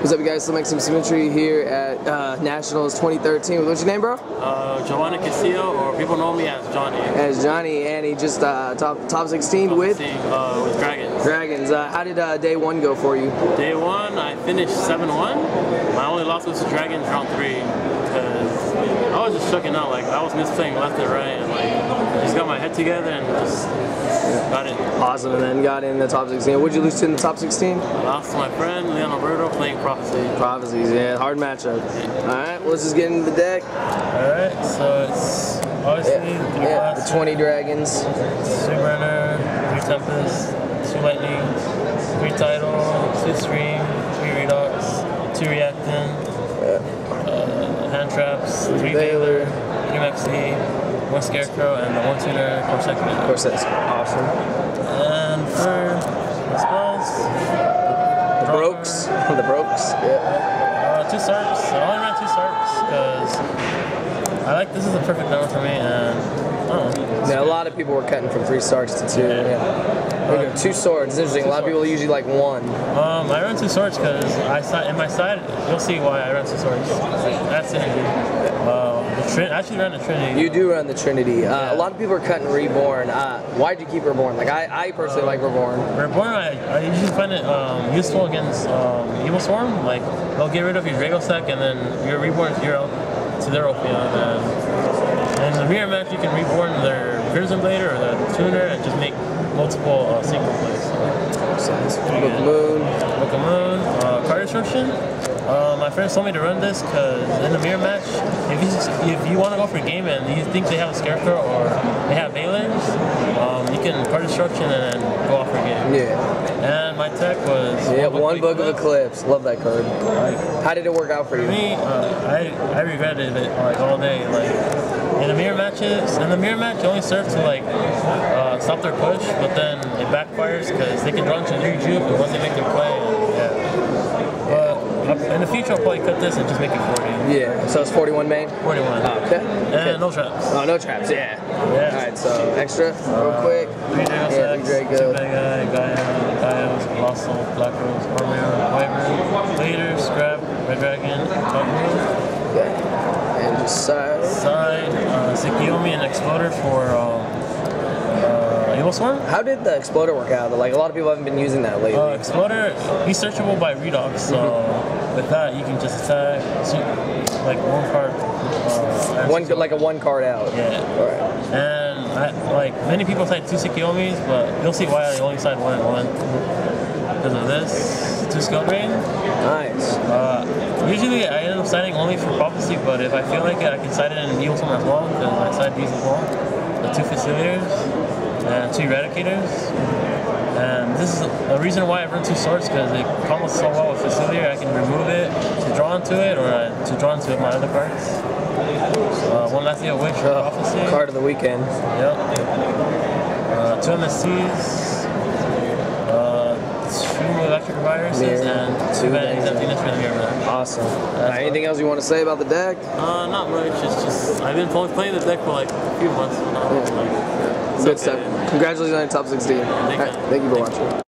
What's up, you guys? Still make some symmetry here at uh, Nationals 2013. What's your name, bro? Uh, Jovanny Castillo, or people know me as Johnny. As Johnny, and he just uh, top top 16 with Seeing, uh, with Dragons. Dragons. Uh, how did uh, day one go for you? Day one, I finished 7-1. My only loss was to Dragons round three, because I was just checking out. Like, I was misplaying left and right, and like, just got my head together and just got it. Awesome, and then got in the top 16. What'd you lose to in the top 16? I lost to my friend, Leon Alberto, playing Prophecy. Prophecies, yeah, hard matchup. All right, let's just get into the deck. Alright, so it's obviously Yeah, yeah, the 20 Dragons. two burner, three tempest, two lightning, three tidal, two stream, three redox, two Reactan, uh, hand traps, three Veiler. Three Maxi, one scarecrow, and the one tuner course, that's awesome. And for the spells, The Brokes. the Brokes. Yeah. uh, two sarks. I only ran two sarks because I like this is the perfect number for me, and I don't know. Now, a lot of people were cutting from three stars to two. Yeah. There go, two swords. It's interesting. A lot of people usually like one. Um, I run two swords because I in my side. You'll see why I run two swords. That's. Uh, the I actually run the Trinity. You do run the Trinity. Uh, a lot of people are cutting Reborn. Uh, why'd you keep Reborn? Like I, I personally like Reborn. Reborn, I, I usually find it um, useful against um, Evil Swarm. Like they'll get rid of your Dracossack and then your Reborn zero to their Ophion. And in the mirror match, you can Reborn their Crimson Blader or the Tuner and just make multiple uh, synchro plays. So, Book of Moon. Book Moon, uh, card destruction. Uh, my friends told me to run this because in the mirror match, if you if you want to go for a game and you think they have a scarecrow or they have Valens, um, you can card destruction and then go off for a game. Yeah. And my tech was Yeah, one book of Eclipse. Love that card. Like, How did it work out for for you? me, uh, I I regretted it like all day. Like in the mirror matches, in the mirror match, only serve to like uh, stop their push, but then it backfires because they can draw into your juke and once they make their play. And, yeah. But uh, in the future, I'll probably cut this and just make it 40. Yeah. So it's 41 main. 41. Okay. And no traps. Oh, no traps. Yeah. Yeah. All right. So extra, real quick. Three Drago Yeah, three Sacks, two Bad Guy, Gaia, Colossal, Black Rose, Armor, Wyvern, Later, Scrap, Red Dragon, Tugboat. Okay. And just side. uh, and Exploder for uh, Swarm. How did the exploder work out? Like a lot of people haven't been using that lately. Uh, Exploder, he's searchable by Redox, so with that you can just attack so, like one card. Uh, one like a one card out. Yeah. All right. And I, like many people cite two Sekiomis, but you'll see why I only cite one and one because of this. Two skill drain. Nice. Uh, usually I citing only for prophecy, but if I feel like it, I can cite it in Evil Swarm as well because I cite these as well. The two facilitators and two eradicators. And this is a reason why I run two swords because it combos so well with facilitator. I can remove it to draw into it or uh, to draw into my other cards. Uh, one last year witch for Oh, prophecy. card of the weekend. Yep. Uh, two MSTs. Uh, two electric viruses Mirror, and two two bad things. emptiness for the mirror match. Awesome. Anything else you want to say about the deck? Uh, not much. It's just I've been playing the deck for like a few months now. Like, Good okay. stuff. Congratulations on your top 16. All right, you. thank you for watching.